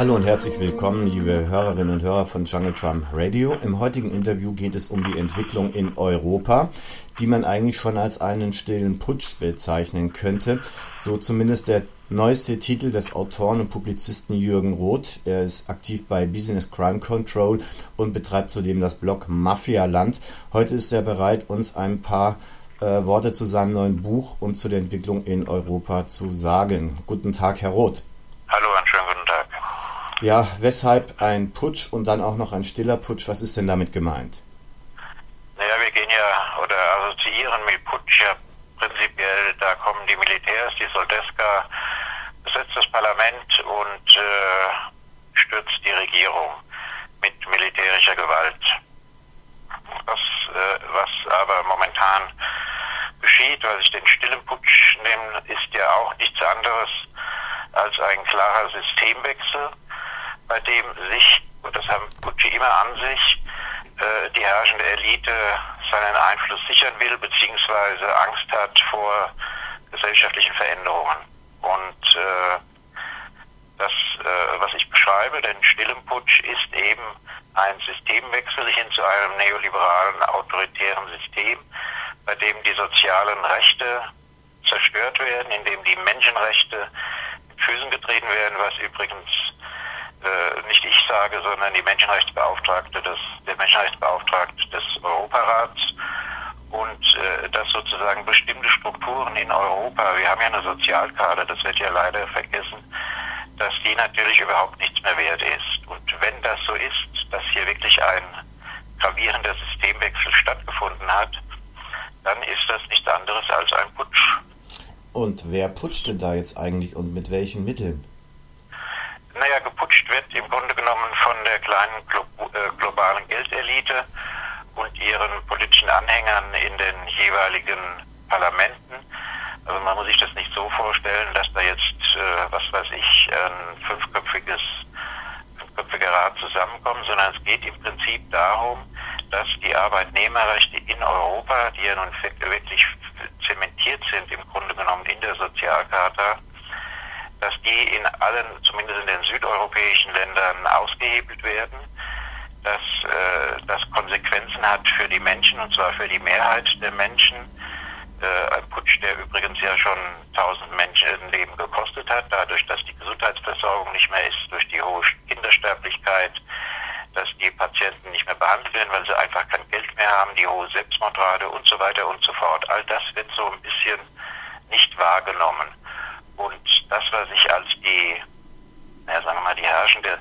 Hallo und herzlich willkommen, liebe Hörerinnen und Hörer von Jungle Drum Radio. Im heutigen Interview geht es um die Entwicklung in Europa, die man eigentlich schon als einen stillen Putsch bezeichnen könnte. So zumindest der neueste Titel des Autoren und Publizisten Jürgen Roth. Er ist aktiv bei Business Crime Control und betreibt zudem das Blog Mafialand. Heute ist er bereit, uns ein paar äh, Worte zu seinem neuen Buch und zu der Entwicklung in Europa zu sagen. Guten Tag, Herr Roth. Hallo, einen schönen guten Tag. Ja, weshalb ein Putsch und dann auch noch ein stiller Putsch? Was ist denn damit gemeint? Naja, wir gehen ja oder assoziieren mit Putsch ja prinzipiell, da kommen die Militärs, die Soldeska, besetzt das Parlament und äh, stürzt die Regierung mit militärischer Gewalt. Was, äh, was aber momentan geschieht, was ich den stillen Putsch nenne, ist ja auch nichts anderes als ein klarer Systemwechsel, bei dem sich, und das haben Putschi immer an sich, äh, die herrschende Elite seinen Einfluss sichern will, beziehungsweise Angst hat vor gesellschaftlichen Veränderungen. Und äh, das, äh, was ich beschreibe, den stillen Putsch, ist eben ein Systemwechsel hin zu einem neoliberalen, autoritären System, bei dem die sozialen Rechte zerstört werden, in dem die Menschenrechte mit Füßen getreten werden, was übrigens äh, nicht ich sage, sondern die Menschenrechtsbeauftragte des, der Menschenrechtsbeauftragte des Europarats und äh, dass sozusagen bestimmte Strukturen in Europa, wir haben ja eine Sozialkarte, das wird ja leider vergessen, dass die natürlich überhaupt nichts mehr wert ist. Und wenn das so ist, dass hier wirklich ein gravierender Systemwechsel stattgefunden hat, dann ist das nichts anderes als ein Putsch. Und wer putscht denn da jetzt eigentlich und mit welchen Mitteln? Naja, geputscht wird im Grunde genommen von der kleinen Glo äh, globalen Geldelite und ihren politischen Anhängern in den jeweiligen Parlamenten. Also man muss sich das nicht so vorstellen, dass da jetzt, äh, was weiß ich, ein fünfköpfiges, fünfköpfiger Rat zusammenkommt, sondern es geht im Prinzip darum, dass die Arbeitnehmerrechte in Europa, die ja nun wirklich zementiert sind im Grunde genommen in der Sozialcharta, dass die in allen, zumindest in den südeuropäischen Ländern, ausgehebelt werden, dass äh, das Konsequenzen hat für die Menschen, und zwar für die Mehrheit der Menschen. Äh, ein Putsch, der übrigens ja schon tausend Menschenleben gekostet hat, dadurch, dass die Gesundheitsversorgung nicht mehr ist, durch die hohe Kindersterblichkeit, dass die Patienten nicht mehr behandelt werden, weil sie einfach kein Geld mehr haben, die hohe Selbstmordrate und so weiter und so fort. All das wird so ein bisschen nicht wahrgenommen. Und das, was ich als die, ja, sagen wir mal, die herrschende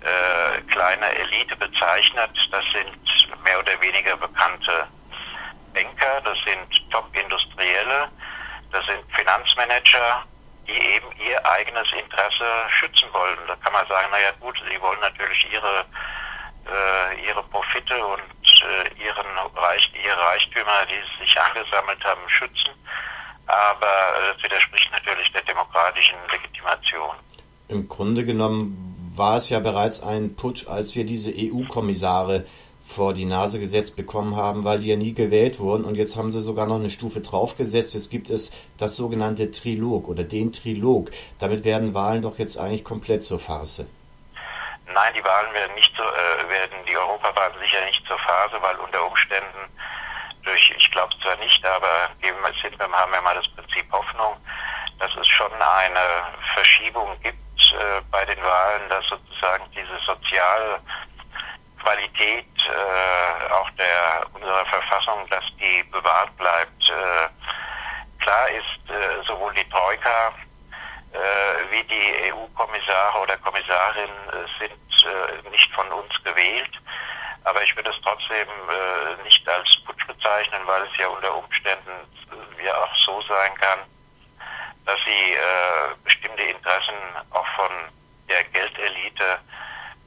äh, kleine Elite bezeichnet, das sind mehr oder weniger bekannte Banker, das sind Top-Industrielle, das sind Finanzmanager, die eben ihr eigenes Interesse schützen wollen. Da kann man sagen, naja gut, sie wollen natürlich ihre, äh, ihre Profite und äh, ihren Reich, ihre Reichtümer, die sie sich angesammelt haben, schützen aber das widerspricht natürlich der demokratischen Legitimation. Im Grunde genommen war es ja bereits ein Putsch, als wir diese EU-Kommissare vor die Nase gesetzt bekommen haben, weil die ja nie gewählt wurden und jetzt haben sie sogar noch eine Stufe draufgesetzt. Jetzt gibt es das sogenannte Trilog oder den Trilog. Damit werden Wahlen doch jetzt eigentlich komplett zur Farce. Nein, die Wahlen werden nicht so, äh, werden die Europawahlen sicher nicht zur Phase, weil unter Umständen durch, ich glaube zwar nicht, aber hin, wir haben ja mal das Prinzip Hoffnung, dass es schon eine Verschiebung gibt äh, bei den Wahlen, dass sozusagen diese Sozialqualität äh, auch der unserer Verfassung, dass die bewahrt bleibt. Äh, klar ist, äh, sowohl die Troika äh, wie die EU-Kommissare oder Kommissarinnen äh, sind nicht von uns gewählt. Aber ich würde es trotzdem nicht als bezeichnen, weil es ja unter Umständen äh, ja auch so sein kann, dass sie äh, bestimmte Interessen auch von der Geldelite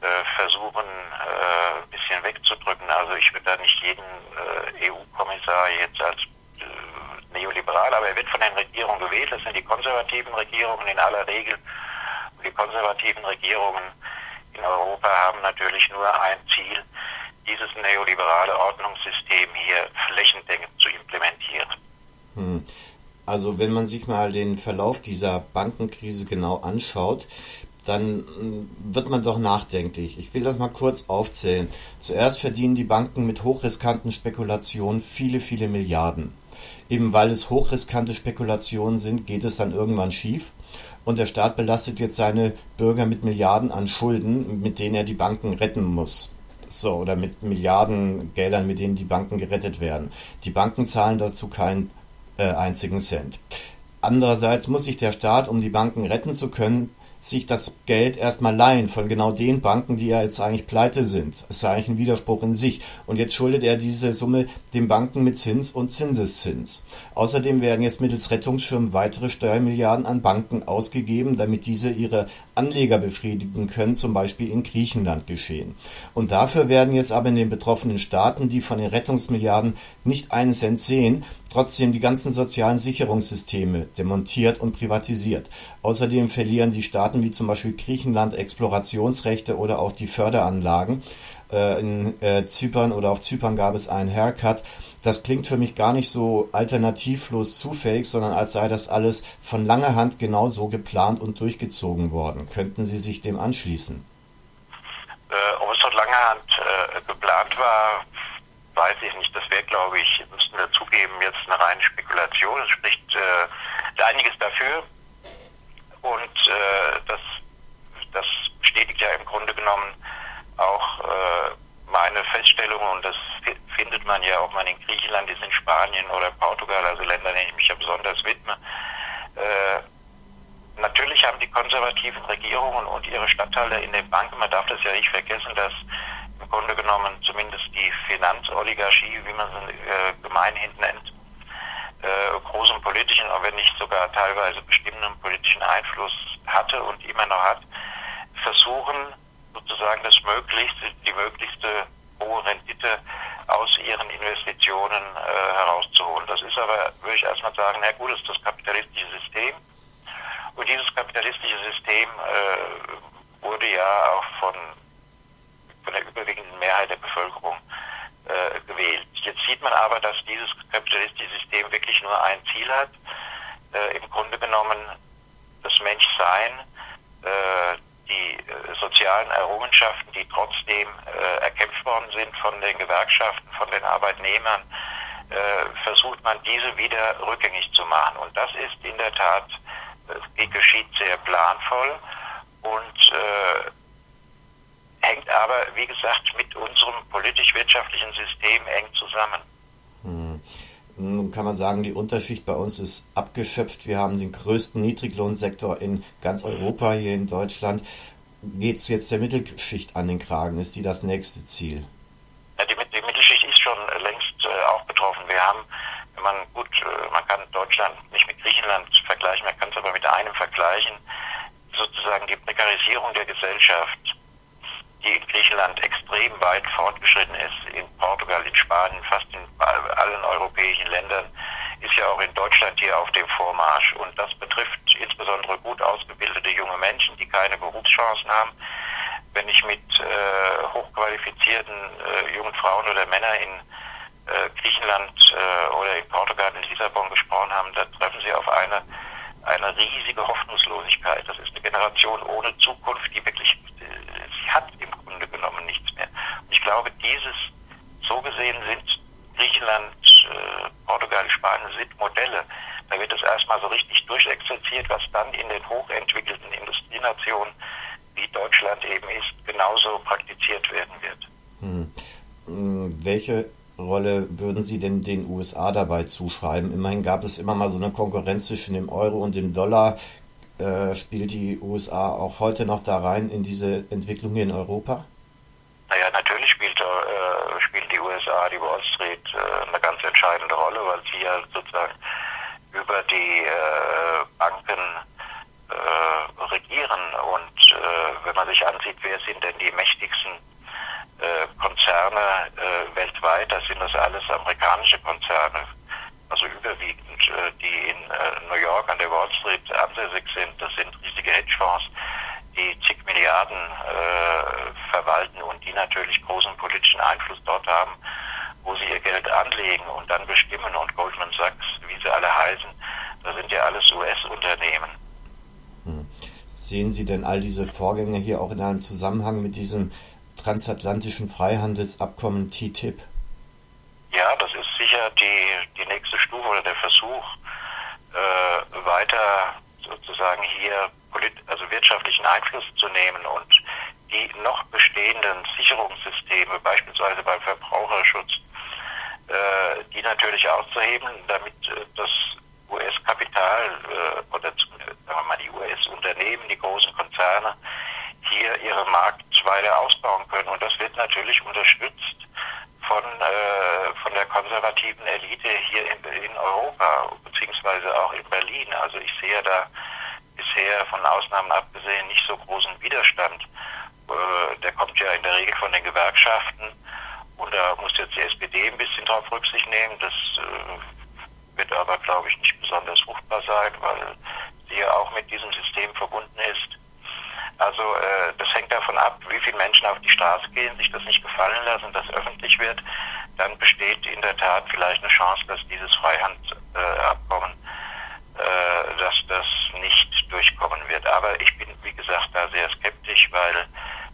äh, versuchen, äh, ein bisschen wegzudrücken. Also ich würde da nicht jeden äh, EU-Kommissar jetzt als äh, neoliberal, aber er wird von den Regierungen gewählt. Das sind die konservativen Regierungen in aller Regel. Und die konservativen Regierungen in Europa haben natürlich nur ein Ziel, dieses neoliberale Ordnungssystem hier flächendeckend zu implementieren. Hm. Also wenn man sich mal den Verlauf dieser Bankenkrise genau anschaut, dann mm, wird man doch nachdenklich. Ich will das mal kurz aufzählen. Zuerst verdienen die Banken mit hochriskanten Spekulationen viele, viele Milliarden. Eben weil es hochriskante Spekulationen sind, geht es dann irgendwann schief. Und der Staat belastet jetzt seine Bürger mit Milliarden an Schulden, mit denen er die Banken retten muss. So, oder mit Milliarden Geldern, mit denen die Banken gerettet werden. Die Banken zahlen dazu keinen äh, einzigen Cent. Andererseits muss sich der Staat, um die Banken retten zu können, sich das Geld erstmal leihen von genau den Banken, die ja jetzt eigentlich pleite sind. Das ist ja eigentlich ein Widerspruch in sich. Und jetzt schuldet er diese Summe den Banken mit Zins und Zinseszins. Außerdem werden jetzt mittels Rettungsschirm weitere Steuermilliarden an Banken ausgegeben, damit diese ihre Anleger befriedigen können, zum Beispiel in Griechenland geschehen. Und dafür werden jetzt aber in den betroffenen Staaten, die von den Rettungsmilliarden nicht einen Cent sehen, trotzdem die ganzen sozialen Sicherungssysteme demontiert und privatisiert. Außerdem verlieren die Staaten wie zum Beispiel Griechenland Explorationsrechte oder auch die Förderanlagen. Äh, in äh, Zypern oder auf Zypern gab es einen Haircut. Das klingt für mich gar nicht so alternativlos zufällig, sondern als sei das alles von langer Hand genauso geplant und durchgezogen worden. Könnten Sie sich dem anschließen? Äh, ob es von langer Hand äh, geplant war, weiß ich nicht. Das wäre, glaube ich, müssten wir zugeben, jetzt eine reine Spekulation. Es spricht äh, einiges dafür. Und äh, das, das bestätigt ja im Grunde genommen auch äh, meine Feststellung, und das findet man ja, ob man in Griechenland ist, in Spanien oder Portugal, also Länder, denen ich mich ja besonders widme. Äh, natürlich haben die konservativen Regierungen und ihre Stadtteile in den Banken, man darf das ja nicht vergessen, dass im Grunde genommen zumindest die Finanzoligarchie, wie man sie äh, gemeinhin nennt, äh, großen politischen, aber wenn nicht sogar teilweise bestimmenden politischen Einfluss hatte und immer noch hat, versuchen sozusagen das Möglichste, die möglichste hohe Rendite aus ihren Investitionen äh, herauszuholen. Das ist aber, würde ich erstmal sagen, na gut, ist das kapitalistische System. Und dieses kapitalistische System äh, wurde ja auch von von der überwiegenden Mehrheit der Bevölkerung äh, gewählt. Man aber, dass dieses kapitalistische System wirklich nur ein Ziel hat, äh, im Grunde genommen das Menschsein, äh, die äh, sozialen Errungenschaften, die trotzdem äh, erkämpft worden sind von den Gewerkschaften, von den Arbeitnehmern, äh, versucht man diese wieder rückgängig zu machen. Und das ist in der Tat, wie geschieht, sehr planvoll und hängt aber, wie gesagt, mit unserem politisch-wirtschaftlichen System eng zusammen. Hm. Nun kann man sagen, die Unterschicht bei uns ist abgeschöpft. Wir haben den größten Niedriglohnsektor in ganz Europa, hier in Deutschland. Geht es jetzt der Mittelschicht an den Kragen? Ist die das nächste Ziel? Ja, die, die Mittelschicht ist schon längst äh, auch betroffen. Wir haben, wenn man gut, äh, man kann Deutschland nicht mit Griechenland vergleichen, man kann es aber mit einem vergleichen, sozusagen die Prekarisierung der Gesellschaft Griechenland extrem weit fortgeschritten ist, in Portugal, in Spanien, fast in allen europäischen Ländern, ist ja auch in Deutschland hier auf dem Vormarsch. Und das betrifft insbesondere gut ausgebildete junge Menschen, die keine Berufschancen haben. Wenn ich mit äh, hochqualifizierten äh, jungen Frauen oder Männern in äh, Griechenland äh, oder in Portugal, in Lissabon gesprochen habe, da treffen sie auf eine, eine riesige Hoffnungslosigkeit. Das ist eine Generation ohne Zukunft, die wirklich sie hat im Grunde genommen nichts mehr. Und ich glaube, dieses, so gesehen sind Griechenland, äh, Portugal, Spanien sind Modelle. Da wird es erstmal so richtig durchexerziert, was dann in den hochentwickelten Industrienationen, wie Deutschland eben ist, genauso praktiziert werden wird. Hm. hm welche Rolle würden Sie denn den USA dabei zuschreiben? Immerhin gab es immer mal so eine Konkurrenz zwischen dem Euro und dem Dollar. Äh, spielt die USA auch heute noch da rein in diese Entwicklung in Europa? Naja, natürlich spielt, äh, spielt die USA, die Wall Street äh, eine ganz entscheidende Rolle, weil sie ja sozusagen über die äh, Banken äh, regieren. Und äh, wenn man sich ansieht, wer sind denn die mächtigsten Konzerne weltweit, das sind das alles amerikanische Konzerne also überwiegend, äh, die in äh, New York an der Wall Street ansässig sind. Das sind riesige Hedgefonds, die zig Milliarden äh, verwalten und die natürlich großen politischen Einfluss dort haben, wo sie ihr Geld anlegen und dann bestimmen. Und Goldman Sachs, wie sie alle heißen, das sind ja alles US-Unternehmen. Hm. sehen Sie denn all diese Vorgänge hier auch in einem Zusammenhang mit diesem transatlantischen Freihandelsabkommen TTIP? Ja, das ist sicher die, die nächste Stufe oder der Versuch, äh, weiter sozusagen hier polit also wirtschaftlichen Einfluss zu nehmen und die noch bestehenden Sicherungssysteme, beispielsweise beim Verbraucherschutz, die natürlich auszuheben, damit äh, das US-Kapital äh, oder sagen wir mal die US-Unternehmen, die großen Konzerne hier ihre Markt weiter ausbauen können. Und das wird natürlich unterstützt von, äh, von der konservativen Elite hier in, in Europa, beziehungsweise auch in Berlin. Also ich sehe da bisher von Ausnahmen abgesehen nicht so großen Widerstand. Äh, der kommt ja in der Regel von den Gewerkschaften und da muss jetzt die Drauf Rücksicht nehmen. Das äh, wird aber, glaube ich, nicht besonders fruchtbar sein, weil sie ja auch mit diesem System verbunden ist. Also äh, das hängt davon ab, wie viele Menschen auf die Straße gehen, sich das nicht gefallen lassen, dass öffentlich wird. Dann besteht in der Tat vielleicht eine Chance, dass dieses Freihandabkommen, äh, dass das nicht durchkommen wird. Aber ich bin, wie gesagt, da sehr skeptisch, weil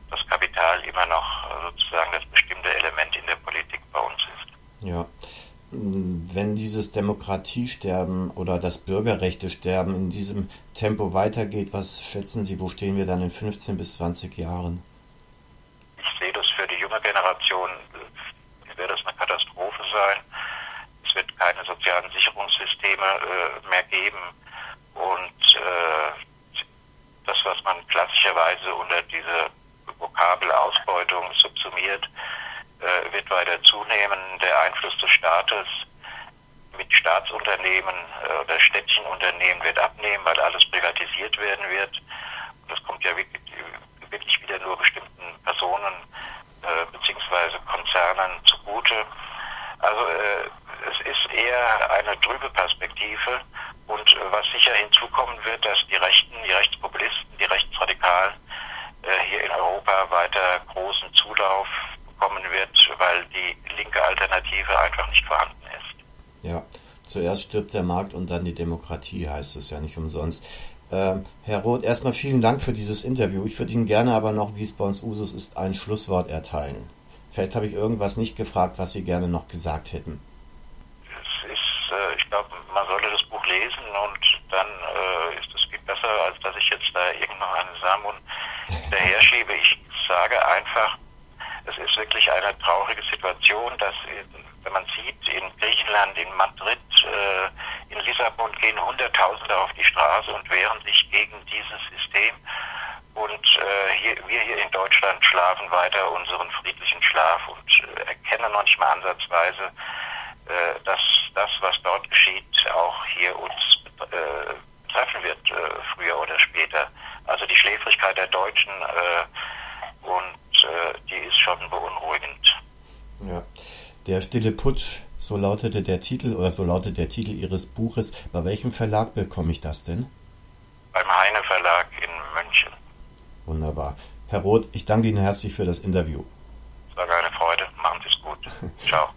das Kapital immer noch sozusagen das bestimmte Element in der Politik bei uns ist. Ja. Wenn dieses Demokratiesterben oder das Bürgerrechtesterben in diesem Tempo weitergeht, was schätzen Sie, wo stehen wir dann in 15 bis 20 Jahren? Ich sehe das für die junge Generation, wird das eine Katastrophe sein. Es wird keine sozialen Sicherungssysteme äh, mehr geben und äh, das, was man klassischerweise unter diese Vokabel Ausbeutung subsumiert, äh, wird weiter zunehmen. Der Einfluss des Staates Staatsunternehmen äh, oder Städtchenunternehmen wird abnehmen, weil alles privatisiert werden wird. Und das kommt ja wirklich, wieder nur bestimmten Personen äh, bzw. Konzernen zugute. Also äh, es ist eher eine trübe Perspektive und äh, was sicher hinzukommen wird, dass die Rechten, die Rechtspopulisten, die Rechtsradikalen äh, hier in Europa weiter großen Zulauf bekommen wird, weil die linke Alternative einfach nicht vorhanden ist. Zuerst stirbt der Markt und dann die Demokratie, heißt es ja nicht umsonst. Ähm, Herr Roth, erstmal vielen Dank für dieses Interview. Ich würde Ihnen gerne aber noch, wie es bei uns Usus ist, ein Schlusswort erteilen. Vielleicht habe ich irgendwas nicht gefragt, was Sie gerne noch gesagt hätten. Es ist, äh, ich glaube, man sollte das Buch lesen und dann äh, ist es viel besser, als dass ich jetzt da irgendeinen einen Samen daher schiebe. Ich sage einfach, es ist wirklich eine traurige Situation, dass, wenn man sieht, in Griechenland, in Madrid, äh, in Lissabon gehen Hunderttausende auf die Straße und wehren sich gegen dieses System. Und äh, hier, wir hier in Deutschland schlafen weiter unseren friedlichen Schlaf und äh, erkennen manchmal ansatzweise, äh, dass das, was dort geschieht, auch hier uns treffen wird, früher oder später. Also die Schläfrigkeit der Deutschen und die ist schon beunruhigend. Ja. Der stille Putsch, so lautete der Titel oder so lautet der Titel Ihres Buches. Bei welchem Verlag bekomme ich das denn? Beim Heine Verlag in München. Wunderbar. Herr Roth, ich danke Ihnen herzlich für das Interview. Es war eine Freude. Machen Sie es gut. Ciao.